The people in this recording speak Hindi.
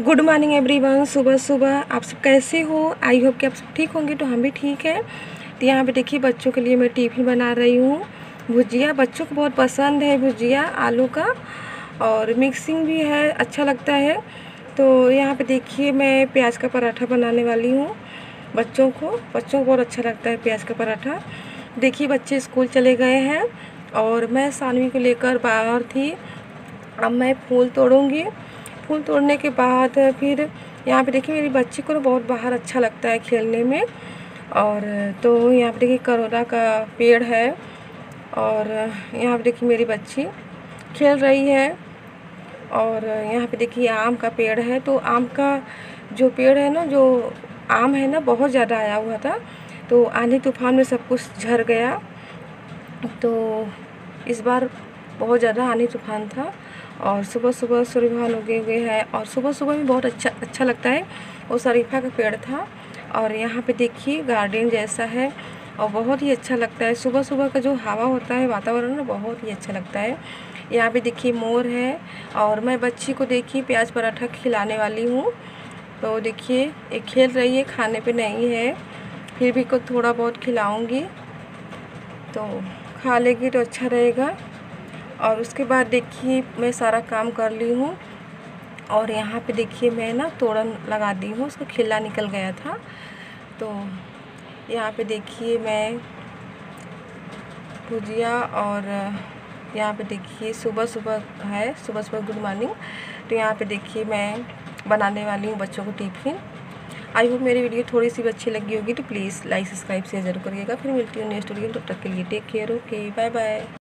गुड मॉर्निंग एवरीवन सुबह सुबह। आप सब कैसे हो? आई होप कि आप सब ठीक होंगे तो हम भी ठीक है। तो यहाँ पे देखिए, बच्चों के लिए मैं टिफ़िन बना रही हूँ। भुजिया बच्चों को बहुत पसंद है भुजिया, आलू का। और मिक्सिंग भी है अच्छा लगता है। तो यहाँ पे देखिए, मैं प्याज का पराठा बनाने वाली हूँ बच्चों को। बच्चों को बहुत अच्छा लगता है प्याज का पराठा। देखिए, बच्चे स्कूल चले गए हैं। और मैं सानवी को लेकर बाहर थी। अब मैं फूल तोड़ूँगी। फूल तोड़ने के बाद फिर यहाँ पे देखिए मेरी बच्ची को बहुत बाहर अच्छा लगता है खेलने में। और तो यहाँ पे देखिए करोला का पेड़ है और यहाँ पे देखिए मेरी बच्ची खेल रही है। और यहाँ पे देखिए आम का पेड़ है। तो आम का जो पेड़ है ना, जो आम है ना, बहुत ज़्यादा आया हुआ था। तो आंधी तूफ़ान में सब कुछ झर गया। तो इस बार बहुत ज़्यादा आंधी तूफ़ान था और सुबह सुबह सूर्य भगवान उगे हुए हैं और सुबह सुबह भी बहुत अच्छा अच्छा लगता है। वो शरीफा का पेड़ था और यहाँ पे देखिए गार्डन जैसा है और बहुत ही अच्छा लगता है। सुबह सुबह का जो हवा होता है, वातावरण ना बहुत ही अच्छा लगता है। यहाँ पे देखिए मोर है और मैं बच्ची को देखिए प्याज पराठा खिलाने वाली हूँ। तो देखिए एक खेल रही है, खाने पे नहीं है, फिर भी को थोड़ा बहुत खिलाऊँगी। तो खा लेगी तो अच्छा रहेगा। और उसके बाद देखिए, मैं सारा काम कर ली हूँ। और यहाँ पे देखिए, मैं ना तोड़न लगा दी हूँ, उसका खिला निकल गया था। तो यहाँ पे देखिए, मैं भुजिया और यहाँ पे देखिए, सुबह सुबह है, सुबह सुबह गुड मॉर्निंग। तो यहाँ पे देखिए, मैं बनाने वाली हूँ बच्चों को टिफ़िन। आई होप मेरी वीडियो थोड़ी सी भी अच्छी लगी होगी तो प्लीज़ लाइक, सब्सक्राइब शेयर ज़रूर करिएगा। फिर मिलती हूँ नेक्स्ट वीडियो तब तक के लिए take care, okay, bye bye.